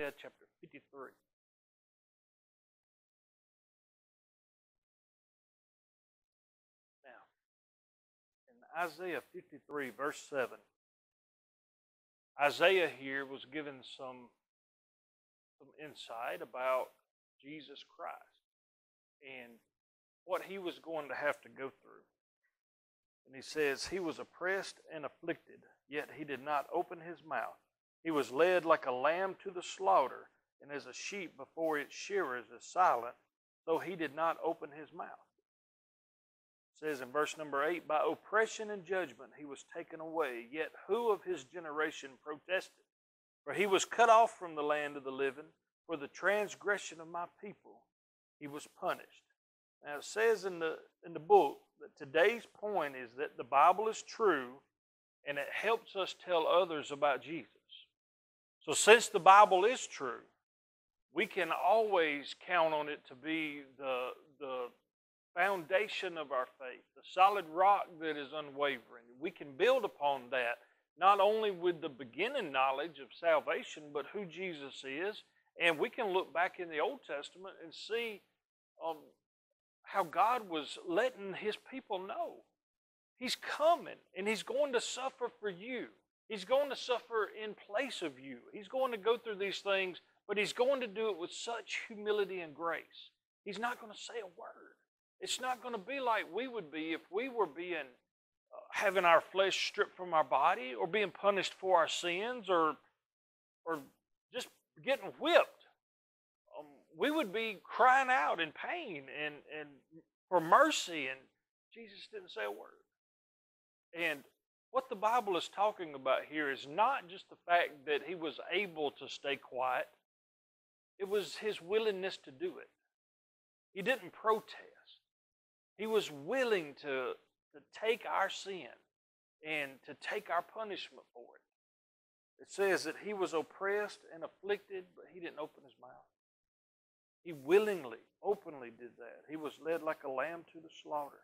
Isaiah chapter 53. Now, in Isaiah 53, verse 7, Isaiah here was given some, some insight about Jesus Christ and what he was going to have to go through. And he says, He was oppressed and afflicted, yet he did not open his mouth. He was led like a lamb to the slaughter, and as a sheep before its shearers is silent, so he did not open his mouth. It says in verse number 8, By oppression and judgment he was taken away, yet who of his generation protested? For he was cut off from the land of the living, for the transgression of my people he was punished. Now it says in the in the book that today's point is that the Bible is true and it helps us tell others about Jesus. So since the Bible is true, we can always count on it to be the the foundation of our faith, the solid rock that is unwavering. We can build upon that not only with the beginning knowledge of salvation, but who Jesus is, and we can look back in the Old Testament and see um, how God was letting his people know he's coming and he's going to suffer for you. He's going to suffer in place of you. He's going to go through these things, but he's going to do it with such humility and grace. He's not going to say a word. It's not going to be like we would be if we were being uh, having our flesh stripped from our body or being punished for our sins or or just getting whipped we would be crying out in pain and, and for mercy, and Jesus didn't say a word. And what the Bible is talking about here is not just the fact that he was able to stay quiet, it was his willingness to do it. He didn't protest, he was willing to, to take our sin and to take our punishment for it. It says that he was oppressed and afflicted, but he didn't open his mouth. He willingly, openly did that. He was led like a lamb to the slaughter.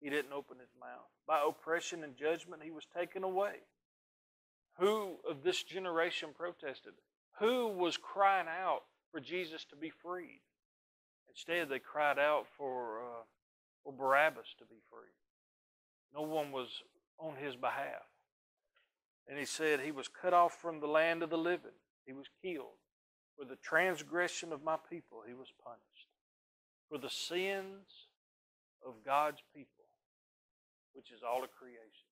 He didn't open his mouth. By oppression and judgment, he was taken away. Who of this generation protested? Who was crying out for Jesus to be freed? Instead, they cried out for, uh, for Barabbas to be freed. No one was on his behalf. And he said, He was cut off from the land of the living, he was killed. For the transgression of my people, he was punished. For the sins of God's people, which is all of creation,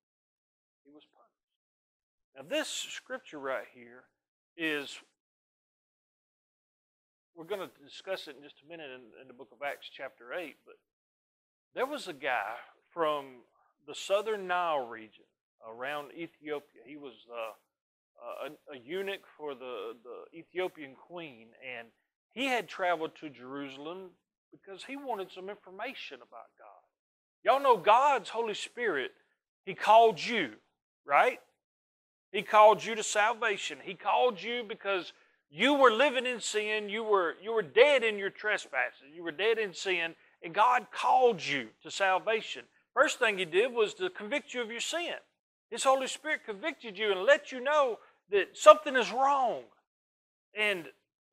he was punished. Now, this scripture right here is, we're going to discuss it in just a minute in, in the book of Acts, chapter 8, but there was a guy from the southern Nile region around Ethiopia. He was uh, a, a eunuch for the, the Ethiopian queen, and he had traveled to Jerusalem because he wanted some information about God. Y'all know God's Holy Spirit, He called you, right? He called you to salvation. He called you because you were living in sin, you were, you were dead in your trespasses, you were dead in sin, and God called you to salvation. First thing He did was to convict you of your sin. His Holy Spirit convicted you and let you know that something is wrong. And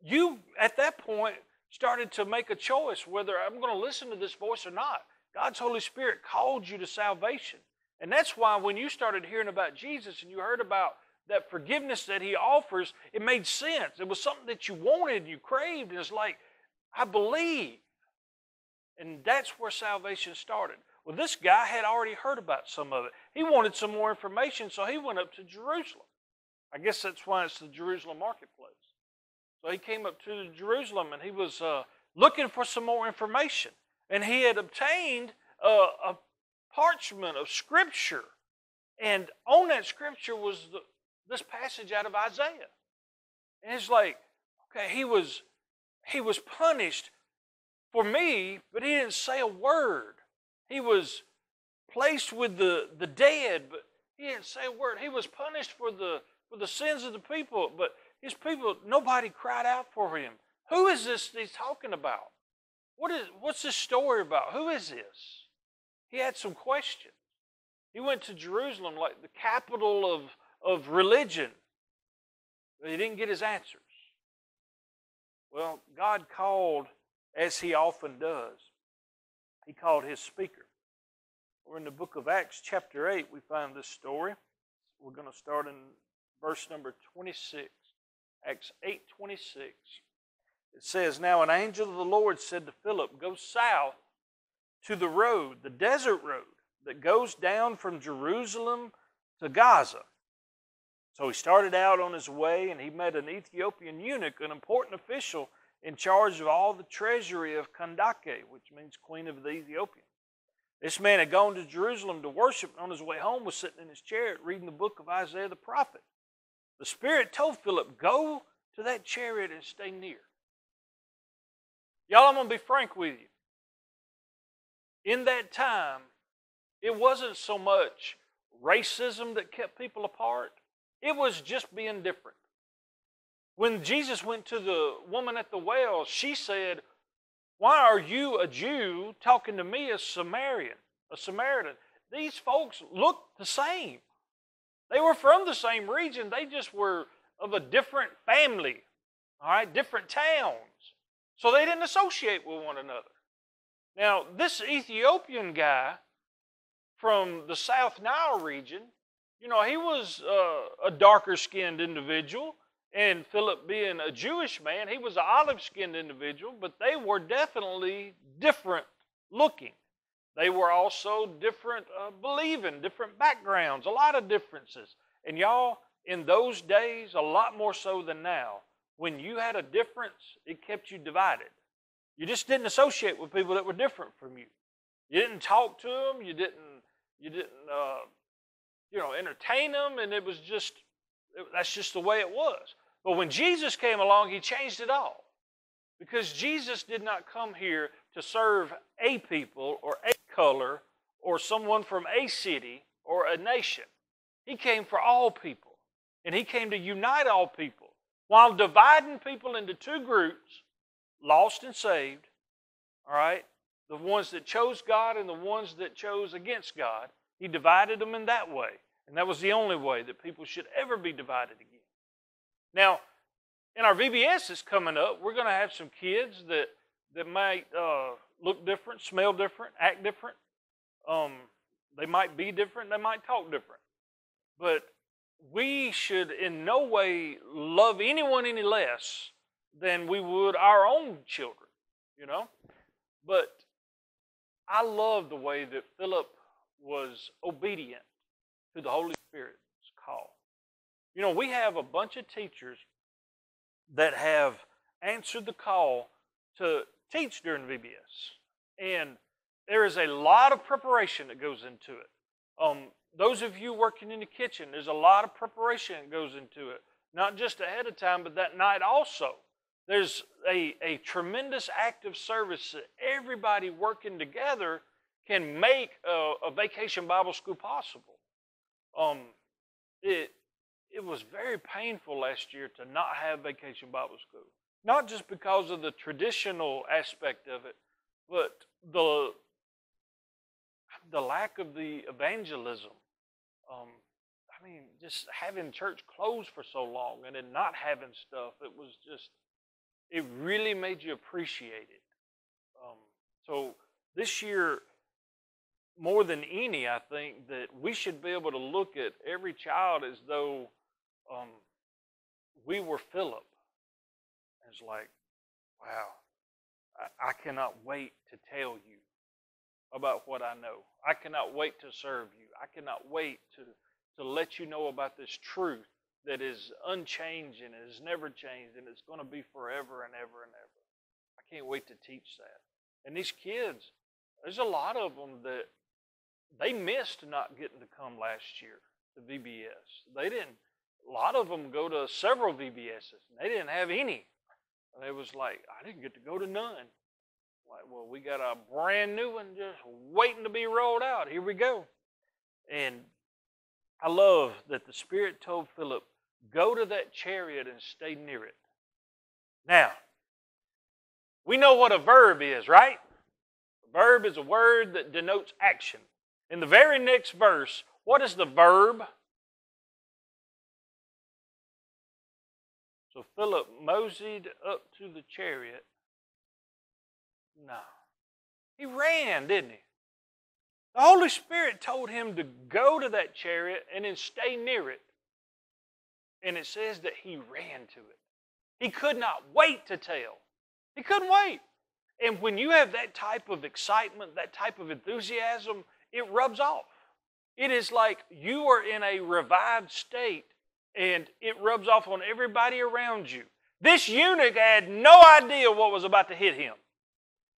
you, at that point, started to make a choice whether I'm going to listen to this voice or not. God's Holy Spirit called you to salvation. And that's why when you started hearing about Jesus and you heard about that forgiveness that He offers, it made sense. It was something that you wanted, you craved, and it's like, I believe. And that's where salvation started. Well, this guy had already heard about some of it. He wanted some more information, so he went up to Jerusalem. I guess that's why it's the Jerusalem marketplace. So he came up to Jerusalem and he was uh, looking for some more information. And he had obtained a, a parchment of Scripture. And on that Scripture was the, this passage out of Isaiah. And it's like, okay, he was he was punished for me, but he didn't say a word. He was placed with the, the dead, but he didn't say a word. He was punished for the for the sins of the people, but his people, nobody cried out for him. Who is this he's talking about? What is, what's this story about? Who is this? He had some questions. He went to Jerusalem, like the capital of, of religion. But he didn't get his answers. Well, God called, as He often does, He called His speaker. We're in the book of Acts, chapter 8, we find this story. We're going to start in verse number 26. Acts 8 26. It says, Now an angel of the Lord said to Philip, Go south to the road, the desert road that goes down from Jerusalem to Gaza. So he started out on his way and he met an Ethiopian eunuch, an important official in charge of all the treasury of Kandake, which means queen of the Ethiopians. This man had gone to Jerusalem to worship and on his way home was sitting in his chariot reading the book of Isaiah the prophet. The Spirit told Philip, Go to that chariot and stay near. Y'all, I'm going to be frank with you. In that time, it wasn't so much racism that kept people apart, it was just being different. When Jesus went to the woman at the well, she said, Why are you, a Jew, talking to me, a Samaritan, a Samaritan? These folks look the same. They were from the same region, they just were of a different family, all right, different towns. So they didn't associate with one another. Now, this Ethiopian guy from the South Nile region, you know, he was uh, a darker skinned individual. And Philip, being a Jewish man, he was an olive skinned individual, but they were definitely different looking. They were also different uh, believing, different backgrounds, a lot of differences. And y'all, in those days, a lot more so than now, when you had a difference, it kept you divided. You just didn't associate with people that were different from you. You didn't talk to them. You didn't. You didn't. Uh, you know, entertain them, and it was just. It, that's just the way it was. But when Jesus came along, he changed it all, because Jesus did not come here to serve a people or a color or someone from a city or a nation. He came for all people, and he came to unite all people while dividing people into two groups lost and saved, all right, the ones that chose God and the ones that chose against God, he divided them in that way. And that was the only way that people should ever be divided again. Now, in our VBS that's coming up, we're going to have some kids that, that might uh, look different, smell different, act different. Um, they might be different, they might talk different. But we should in no way love anyone any less than we would our own children, you know? But I love the way that Philip was obedient to the Holy Spirit's call. You know, we have a bunch of teachers that have answered the call to teach during VBS. And there is a lot of preparation that goes into it. Um, those of you working in the kitchen, there's a lot of preparation that goes into it. Not just ahead of time, but that night also. There's a, a tremendous act of service that everybody working together can make a, a vacation Bible school possible. Um, it, it was very painful last year to not have vacation Bible school. Not just because of the traditional aspect of it, but the, the lack of the evangelism. Um, I mean, just having church closed for so long and then not having stuff, it was just it really made you appreciate it. Um, so this year, more than any, I think that we should be able to look at every child as though um, we were Philip. It's like, wow, I, I cannot wait to tell you about what I know. I cannot wait to serve you. I cannot wait to, to let you know about this truth that is unchanging and has never changed and it's going to be forever and ever and ever. I can't wait to teach that. And these kids, there's a lot of them that they missed not getting to come last year to VBS. They didn't. A lot of them go to several VBSs and they didn't have any. And it was like, I didn't get to go to none. Like, well, we got a brand new one just waiting to be rolled out. Here we go. And I love that the Spirit told Philip, Go to that chariot and stay near it. Now, we know what a verb is, right? A verb is a word that denotes action. In the very next verse, what is the verb? So Philip moseyed up to the chariot. No. He ran, didn't he? The Holy Spirit told him to go to that chariot and then stay near it. And it says that he ran to it. He could not wait to tell. He couldn't wait. And when you have that type of excitement, that type of enthusiasm, it rubs off. It is like you are in a revived state and it rubs off on everybody around you. This eunuch had no idea what was about to hit him.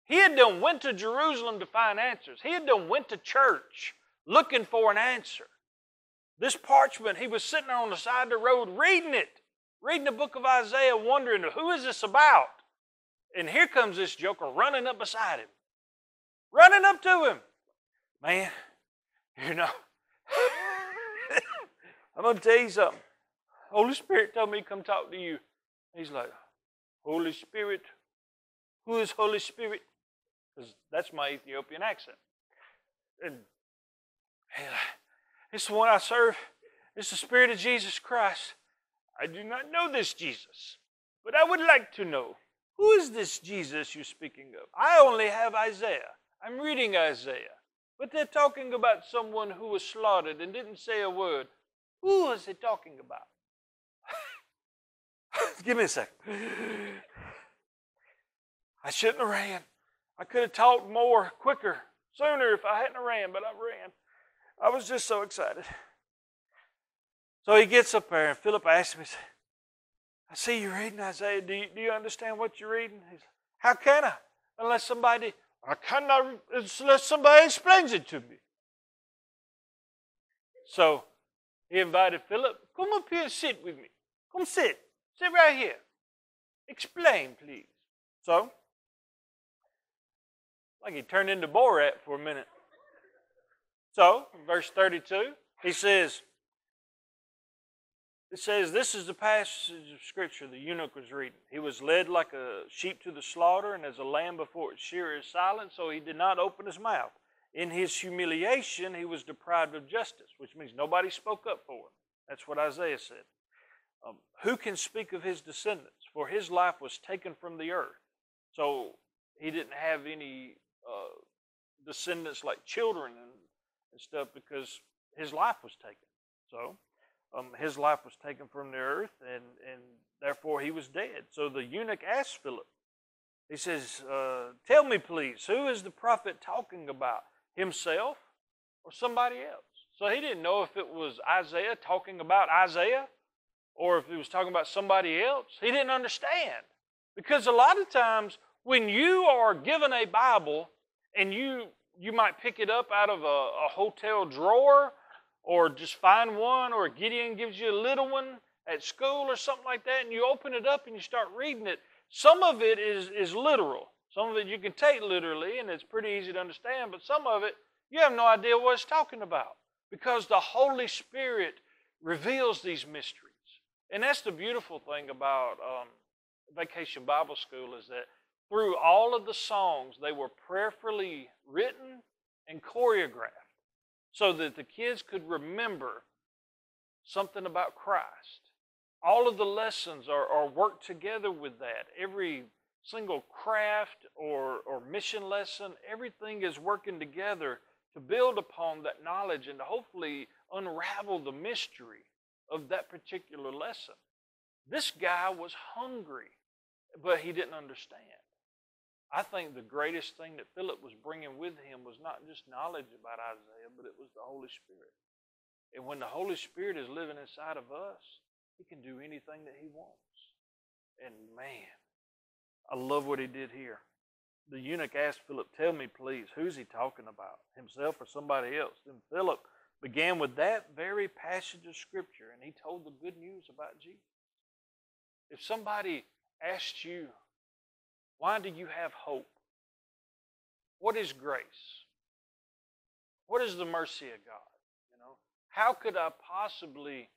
He had done went to Jerusalem to find answers. He had done went to church looking for an answer. This parchment, he was sitting there on the side of the road reading it, reading the book of Isaiah, wondering who is this about? And here comes this joker running up beside him, running up to him. Man, you know, I'm going to tell you something. Holy Spirit told me to come talk to you. He's like, Holy Spirit, who is Holy Spirit? Because that's my Ethiopian accent. And it's the one I serve. It's the Spirit of Jesus Christ. I do not know this Jesus, but I would like to know who is this Jesus you're speaking of? I only have Isaiah. I'm reading Isaiah. But they're talking about someone who was slaughtered and didn't say a word. Who is he talking about? Give me a second. I shouldn't have ran. I could have talked more, quicker, sooner if I hadn't ran, but I ran. I was just so excited. So he gets up there, and Philip asks me, I see you reading Isaiah. Do you, do you understand what you're reading? He's, How can I? Unless somebody, I cannot, unless somebody explains it to me. So he invited Philip, come up here and sit with me. Come sit. Sit right here. Explain, please. So, like he turned into Borat for a minute. So, verse 32, he says, it says, This is the passage of Scripture the eunuch was reading. He was led like a sheep to the slaughter, and as a lamb before its shearer is silent, so he did not open his mouth. In his humiliation, he was deprived of justice, which means nobody spoke up for him. That's what Isaiah said. Um, who can speak of his descendants? For his life was taken from the earth. So he didn't have any descendants like children and, and stuff because his life was taken. So um, his life was taken from the earth, and, and therefore he was dead. So the eunuch asked Philip, he says, uh, Tell me, please, who is the prophet talking about? Himself or somebody else? So he didn't know if it was Isaiah talking about Isaiah or if he was talking about somebody else. He didn't understand. Because a lot of times when you are given a Bible and you you might pick it up out of a, a hotel drawer or just find one, or Gideon gives you a little one at school or something like that, and you open it up and you start reading it. Some of it is, is literal. Some of it you can take literally, and it's pretty easy to understand, but some of it you have no idea what it's talking about because the Holy Spirit reveals these mysteries. And that's the beautiful thing about um, Vacation Bible School is that through all of the songs, they were prayerfully written and choreographed so that the kids could remember something about Christ. All of the lessons are, are worked together with that. Every single craft or, or mission lesson, everything is working together to build upon that knowledge and to hopefully unravel the mystery of that particular lesson. This guy was hungry, but he didn't understand. I think the greatest thing that Philip was bringing with him was not just knowledge about Isaiah, but it was the Holy Spirit. And when the Holy Spirit is living inside of us, he can do anything that he wants. And man, I love what he did here. The eunuch asked Philip, Tell me, please, who's he talking about? Himself or somebody else? Then Philip began with that very passage of Scripture, and he told the good news about Jesus. If somebody asked you, why do you have hope? What is grace? What is the mercy of God? You know, how could I possibly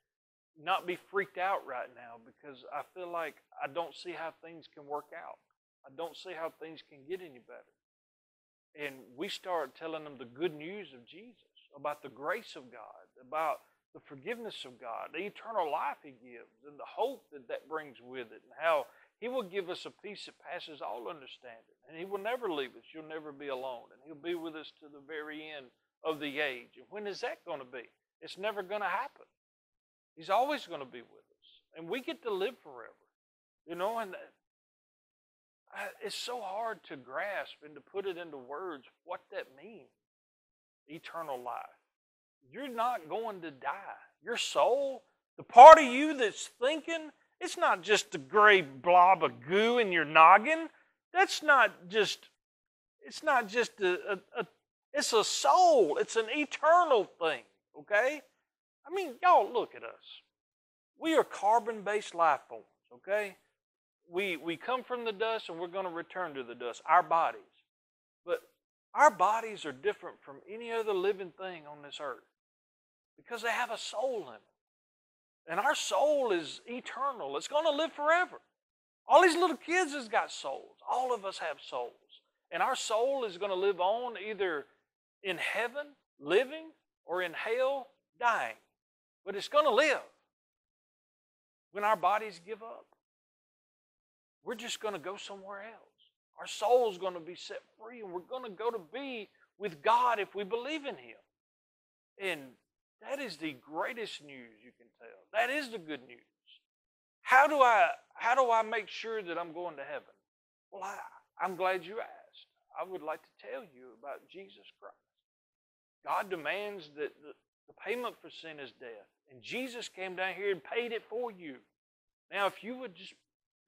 not be freaked out right now because I feel like I don't see how things can work out. I don't see how things can get any better. And we start telling them the good news of Jesus, about the grace of God, about the forgiveness of God, the eternal life He gives, and the hope that that brings with it, and how He will give us a peace that passes all understanding. And He will never leave us. You'll never be alone. And He'll be with us to the very end of the age. And when is that going to be? It's never going to happen. He's always going to be with us. And we get to live forever. You know, and uh, it's so hard to grasp and to put it into words what that means eternal life. You're not going to die. Your soul, the part of you that's thinking, it's not just a gray blob of goo in your noggin. That's not just, it's not just a, a, a it's a soul. It's an eternal thing, okay? I mean, y'all look at us. We are carbon-based life forms, okay? We, we come from the dust and we're going to return to the dust, our bodies. But our bodies are different from any other living thing on this earth because they have a soul in them. And our soul is eternal. It's going to live forever. All these little kids has got souls. All of us have souls. And our soul is going to live on either in heaven, living, or in hell, dying. But it's going to live when our bodies give up. We're just going to go somewhere else. Our soul's going to be set free, and we're going to go to be with God if we believe in Him. And that is the greatest news you can tell. That is the good news. How do I how do I make sure that I'm going to heaven? Well, I, I'm glad you asked. I would like to tell you about Jesus Christ. God demands that the, the payment for sin is death. And Jesus came down here and paid it for you. Now, if you would just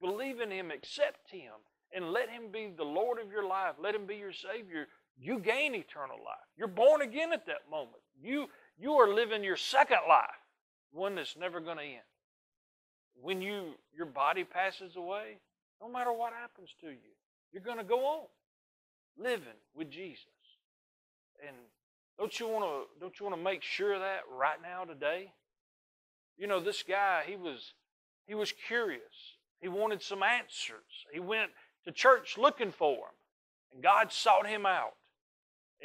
believe in Him, accept Him, and let Him be the Lord of your life, let Him be your Savior, you gain eternal life. You're born again at that moment. You, you are living your second life, one that's never going to end. When you your body passes away, no matter what happens to you, you're going to go on living with Jesus. And don't you want to don't you want to make sure of that right now today? You know, this guy, he was he was curious. He wanted some answers. He went to church looking for them. And God sought him out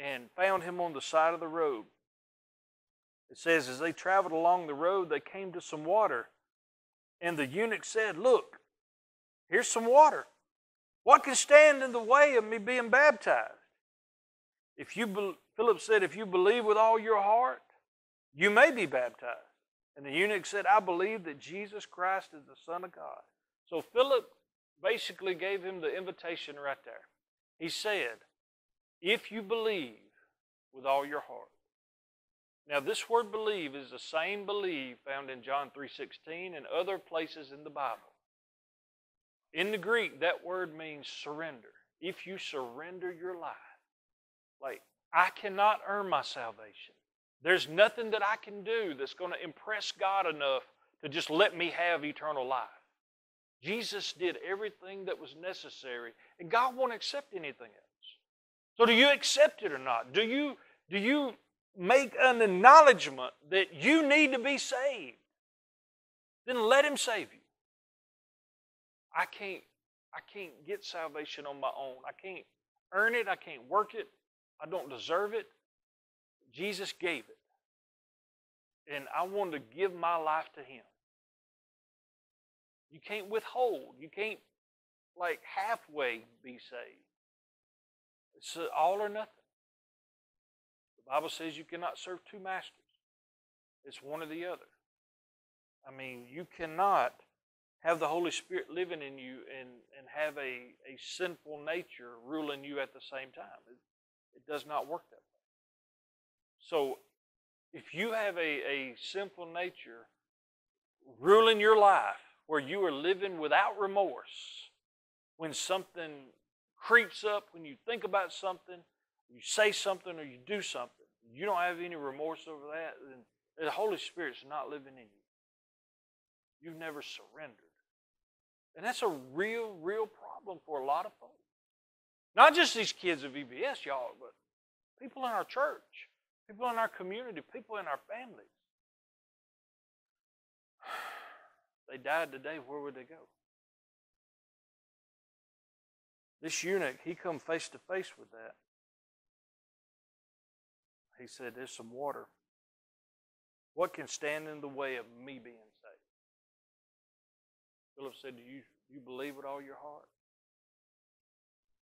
and found him on the side of the road. It says, as they traveled along the road, they came to some water. And the eunuch said, Look, here's some water. What can stand in the way of me being baptized? If you Philip said, If you believe with all your heart, you may be baptized. And the eunuch said, I believe that Jesus Christ is the Son of God. So Philip basically gave him the invitation right there. He said, If you believe with all your heart. Now this word believe is the same believe found in John 3:16 and other places in the Bible. In the Greek, that word means surrender. If you surrender your life, like I cannot earn my salvation. There's nothing that I can do that's going to impress God enough to just let me have eternal life. Jesus did everything that was necessary, and God won't accept anything else. So do you accept it or not? Do you do you make an acknowledgement that you need to be saved? Then let him save you. I can't I can't get salvation on my own. I can't earn it, I can't work it. I don't deserve it. Jesus gave it. And I want to give my life to Him. You can't withhold. You can't, like, halfway be saved. It's all or nothing. Bible says you cannot serve two masters, it's one or the other. I mean, you cannot have the Holy Spirit living in you and, and have a, a sinful nature ruling you at the same time. It, it does not work that way. So, if you have a, a sinful nature ruling your life where you are living without remorse, when something creeps up, when you think about something, you say something or you do something, you don't have any remorse over that, then the Holy Spirit's not living in you. You've never surrendered. And that's a real, real problem for a lot of folks. Not just these kids of VBS, y'all, but people in our church, people in our community, people in our families. They died today, where would they go? This eunuch, he come face to face with that. He said, There's some water. What can stand in the way of me being saved? Philip said, Do you, you believe with all your heart?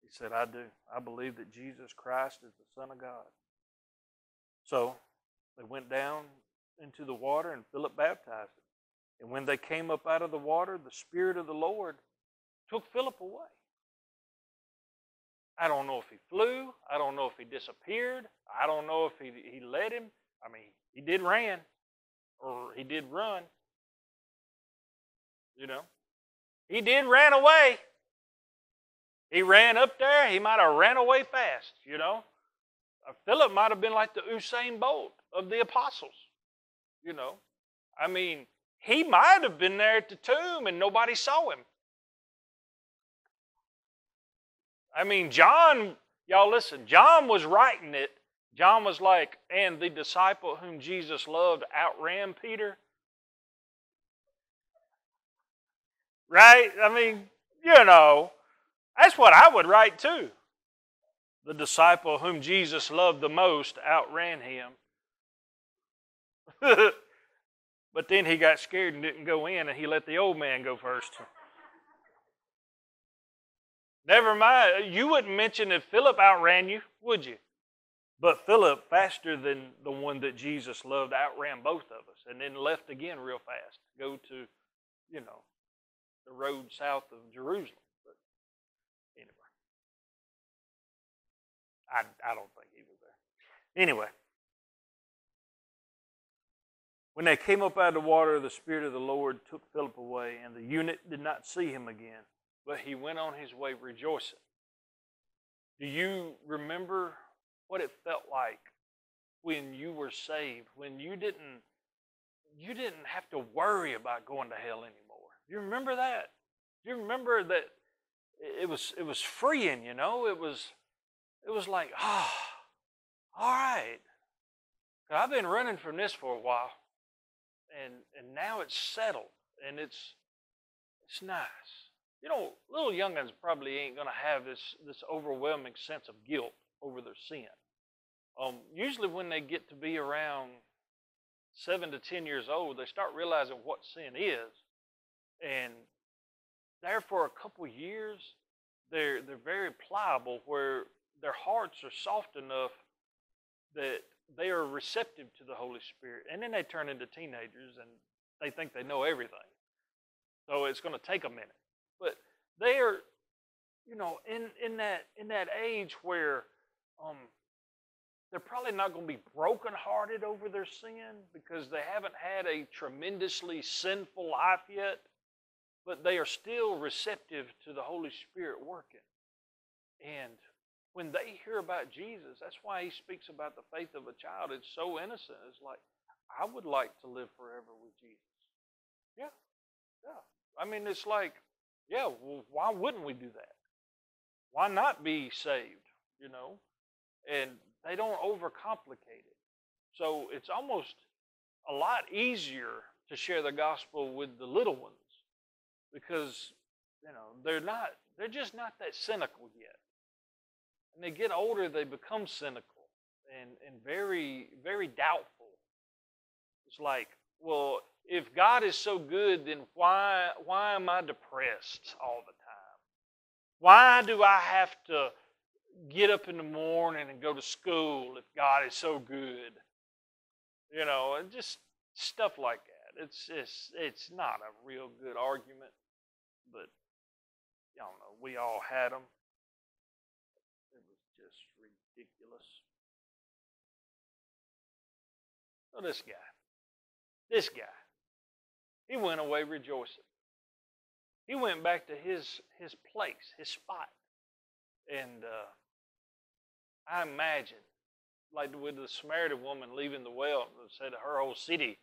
He said, I do. I believe that Jesus Christ is the Son of God. So they went down into the water, and Philip baptized him. And when they came up out of the water, the Spirit of the Lord took Philip away. I don't know if he flew. I don't know if he disappeared. I don't know if he, he led him. I mean, he did ran or he did run. You know, he did ran away. He ran up there. He might have ran away fast, you know. Uh, Philip might have been like the Usain Bolt of the apostles, you know. I mean, he might have been there at the tomb and nobody saw him. I mean, John, y'all listen, John was writing it. John was like, and the disciple whom Jesus loved outran Peter. Right? I mean, you know, that's what I would write too. The disciple whom Jesus loved the most outran him. but then he got scared and didn't go in, and he let the old man go first. Never mind. You wouldn't mention if Philip outran you, would you? But Philip, faster than the one that Jesus loved, outran both of us and then left again real fast. to Go to, you know, the road south of Jerusalem. But anyway, I, I don't think he was there. Anyway, when they came up out of the water, the Spirit of the Lord took Philip away, and the eunuch did not see him again but he went on his way rejoicing. Do you remember what it felt like when you were saved, when you didn't you didn't have to worry about going to hell anymore? Do you remember that? Do you remember that it was it was freeing, you know? It was it was like, ah, oh, all right. I've been running from this for a while. And and now it's settled and it's it's nice. You know, little youngins probably ain't going to have this, this overwhelming sense of guilt over their sin. Um, usually, when they get to be around seven to ten years old, they start realizing what sin is, and there for a couple years, they're they're very pliable, where their hearts are soft enough that they are receptive to the Holy Spirit, and then they turn into teenagers and they think they know everything. So it's going to take a minute. But they are, you know, in, in that in that age where um, they're probably not going to be brokenhearted over their sin because they haven't had a tremendously sinful life yet, but they are still receptive to the Holy Spirit working. And when they hear about Jesus, that's why he speaks about the faith of a child. It's so innocent. It's like, I would like to live forever with Jesus. Yeah, yeah. I mean, it's like yeah, well, why wouldn't we do that? Why not be saved, you know? And they don't overcomplicate it. So it's almost a lot easier to share the gospel with the little ones because, you know, they're not, they're just not that cynical yet. And they get older, they become cynical and, and very, very doubtful. It's like, well, if God is so good, then why, why am I depressed all the time? Why do I have to get up in the morning and go to school if God is so good? You know, and just stuff like that. It's it's it's not a real good argument, but don't know. We all had them. It was just ridiculous. So this guy, this guy, he went away rejoicing. He went back to his his place, his spot, and uh, I imagine, like with the Samaritan woman leaving the well, said her whole city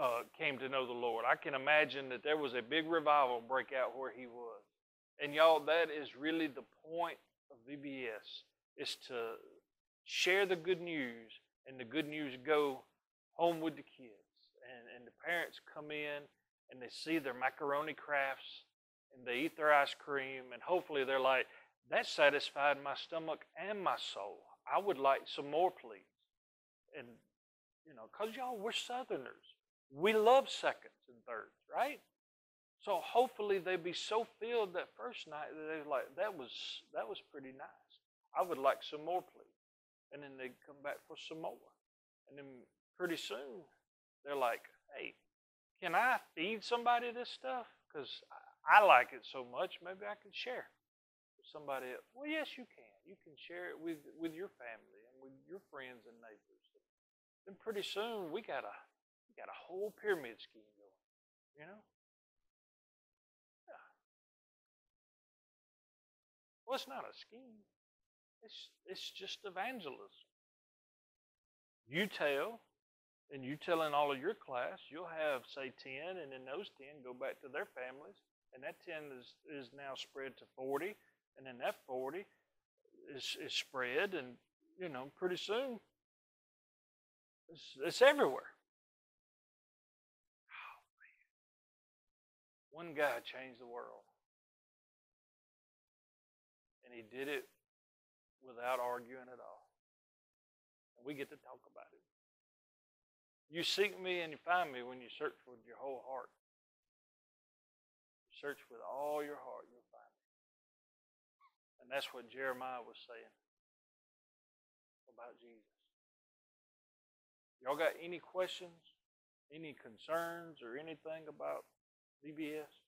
uh, came to know the Lord. I can imagine that there was a big revival break out where he was. And y'all, that is really the point of VBS is to share the good news and the good news go home with the kids parents come in and they see their macaroni crafts and they eat their ice cream and hopefully they're like, that satisfied my stomach and my soul. I would like some more, please. And You know, because y'all, we're Southerners. We love seconds and thirds, right? So hopefully they'd be so filled that first night that they're like, that was that was pretty nice. I would like some more, please. And then they'd come back for some more. And then pretty soon they're like, hey, can I feed somebody this stuff? Because I, like it so much, maybe I can share with somebody else. Well, yes, you can. You can share it with, with your family and with your friends and neighbors. Then pretty soon we got a we got a whole pyramid scheme going. You know? Yeah. Well, it's not a scheme. It's it's just evangelism. You tell, and you telling all of your class, you'll have say ten, and then those ten go back to their families, and that ten is is now spread to forty, and then that forty is is spread, and you know pretty soon it's, it's everywhere. Oh. One guy changed the world. And he did it without arguing at all. And we get to talk about. You seek me and you find me when you search with your whole heart. Search with all your heart, you'll find me. And that's what Jeremiah was saying about Jesus. Y'all got any questions, any concerns, or anything about VBS?